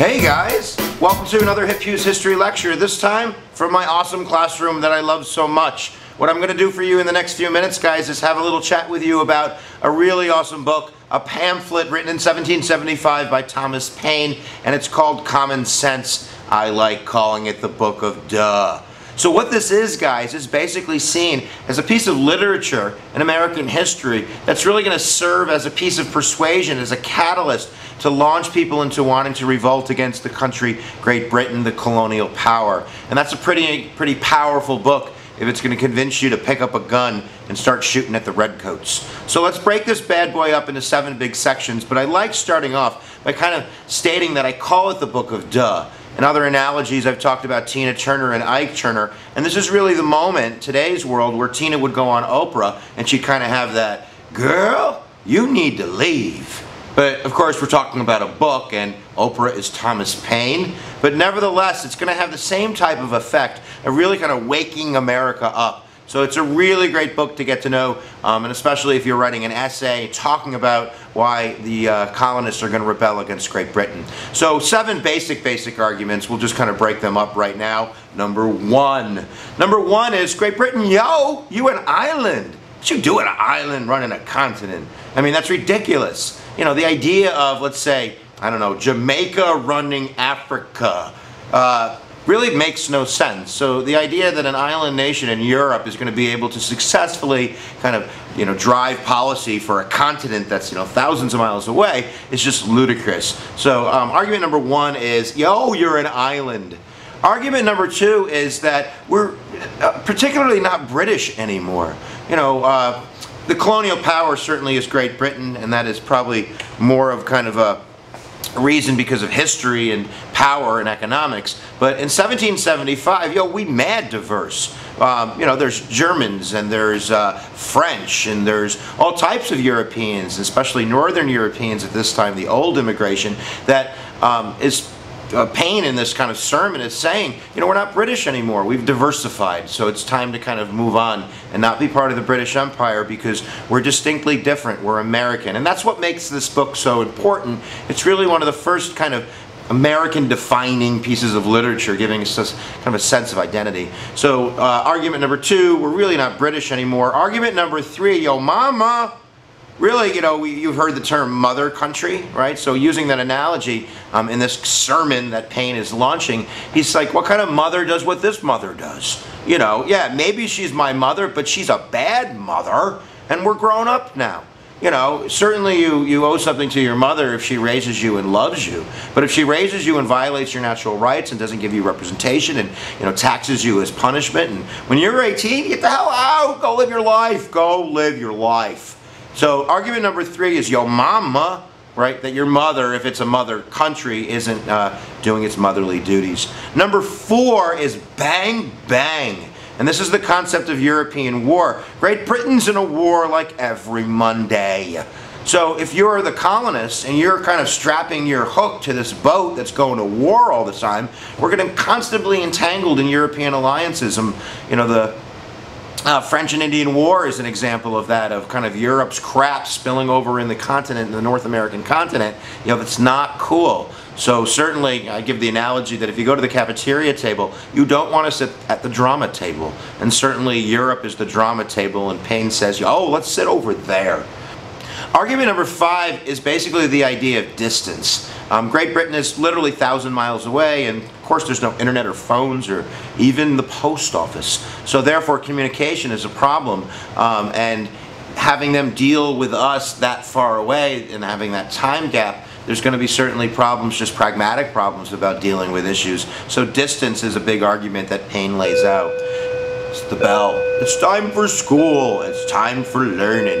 Hey guys, welcome to another Hip Hughes History Lecture, this time from my awesome classroom that I love so much. What I'm going to do for you in the next few minutes, guys, is have a little chat with you about a really awesome book, a pamphlet written in 1775 by Thomas Paine, and it's called Common Sense. I like calling it the Book of Duh. So what this is, guys, is basically seen as a piece of literature in American history that's really going to serve as a piece of persuasion, as a catalyst to launch people into wanting to revolt against the country, Great Britain, the colonial power. And that's a pretty, pretty powerful book if it's going to convince you to pick up a gun and start shooting at the redcoats. So let's break this bad boy up into seven big sections, but I like starting off by kind of stating that I call it the Book of Duh. In other analogies, I've talked about Tina Turner and Ike Turner, and this is really the moment, today's world, where Tina would go on Oprah and she'd kind of have that, girl, you need to leave. But of course, we're talking about a book, and Oprah is Thomas Paine. But nevertheless, it's going to have the same type of effect of really kind of waking America up so it's a really great book to get to know, um, and especially if you're writing an essay talking about why the uh, colonists are going to rebel against Great Britain. So seven basic, basic arguments. We'll just kind of break them up right now. Number one. Number one is Great Britain, yo, you an island. What you do an island running a continent? I mean, that's ridiculous. You know, the idea of, let's say, I don't know, Jamaica running Africa. Uh, really makes no sense. So the idea that an island nation in Europe is going to be able to successfully kind of, you know, drive policy for a continent that's, you know, thousands of miles away is just ludicrous. So um, argument number one is, yo, you're an island. Argument number two is that we're uh, particularly not British anymore. You know, uh, the colonial power certainly is Great Britain, and that is probably more of kind of a reason because of history and power and economics. But in 1775, yo, we mad diverse. Um, you know, there's Germans and there's uh, French and there's all types of Europeans, especially Northern Europeans at this time, the old immigration, that um, is uh, Paine in this kind of sermon is saying, you know, we're not British anymore. We've diversified. So it's time to kind of move on and not be part of the British Empire because we're distinctly different. We're American. And that's what makes this book so important. It's really one of the first kind of American defining pieces of literature giving us kind of a sense of identity. So uh, argument number two, we're really not British anymore. Argument number three, yo mama, really, you know, we, you've heard the term mother country, right? So using that analogy um, in this sermon that Paine is launching, he's like, what kind of mother does what this mother does? You know, yeah, maybe she's my mother, but she's a bad mother, and we're grown up now. You know, certainly you, you owe something to your mother if she raises you and loves you. But if she raises you and violates your natural rights and doesn't give you representation and, you know, taxes you as punishment, and when you're 18, get the hell out, go live your life, go live your life. So argument number three is your mama, right? That your mother, if it's a mother country, isn't uh, doing its motherly duties. Number four is bang bang. And this is the concept of European war. Great Britain's in a war like every Monday. So if you're the colonists and you're kind of strapping your hook to this boat that's going to war all the time, we're getting constantly entangled in European alliances. And, you know, the uh, French and Indian War is an example of that, of kind of Europe's crap spilling over in the continent, in the North American continent. You know, that's not cool. So certainly, I give the analogy that if you go to the cafeteria table, you don't want to sit at the drama table. And certainly Europe is the drama table, and Paine says, oh, let's sit over there. Argument number five is basically the idea of distance. Um, Great Britain is literally 1,000 miles away, and of course there's no internet or phones or even the post office. So therefore communication is a problem, um, and having them deal with us that far away and having that time gap there's going to be certainly problems, just pragmatic problems about dealing with issues. So distance is a big argument that Paine lays out. It's the bell. It's time for school. It's time for learning.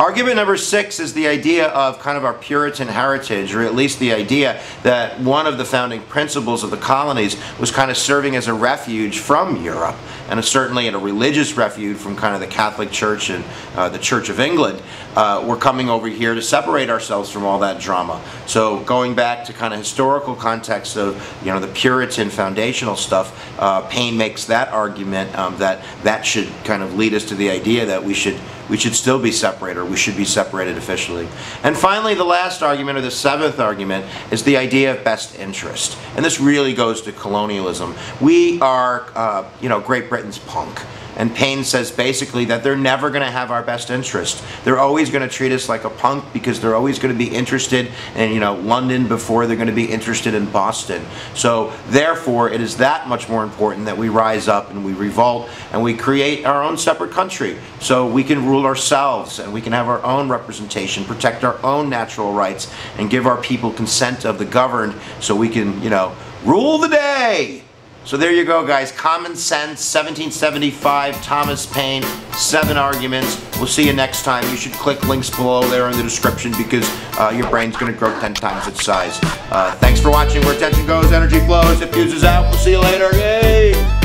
Argument number six is the idea of kind of our Puritan heritage, or at least the idea that one of the founding principles of the colonies was kind of serving as a refuge from Europe, and certainly a religious refuge from kind of the Catholic Church and uh, the Church of England. Uh, we're coming over here to separate ourselves from all that drama. So going back to kind of historical context of you know the Puritan foundational stuff, uh, Paine makes that argument um, that that should kind of lead us to the idea that we should we should still be separated, or we should be separated officially. And finally, the last argument, or the seventh argument, is the idea of best interest. And this really goes to colonialism. We are, uh, you know, Great Britain's punk. And Paine says basically that they're never going to have our best interest. They're always going to treat us like a punk because they're always going to be interested in, you know, London before they're going to be interested in Boston. So therefore, it is that much more important that we rise up and we revolt and we create our own separate country so we can rule ourselves and we can have our own representation, protect our own natural rights, and give our people consent of the governed so we can, you know, rule the day. So there you go, guys. Common Sense, 1775, Thomas Paine, seven arguments. We'll see you next time. You should click links below there in the description because uh, your brain's going to grow 10 times its size. Uh, thanks for watching. Where attention goes, energy flows. It fuses out. We'll see you later. Yay!